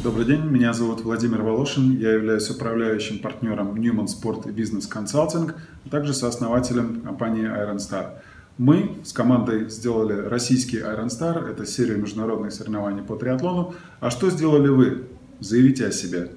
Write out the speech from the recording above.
Добрый день, меня зовут Владимир Волошин, я являюсь управляющим партнером Newman Sport и Business Consulting, а также сооснователем компании Iron Star. Мы с командой сделали российский Iron Star, это серия международных соревнований по триатлону. А что сделали вы? Заявите о себе.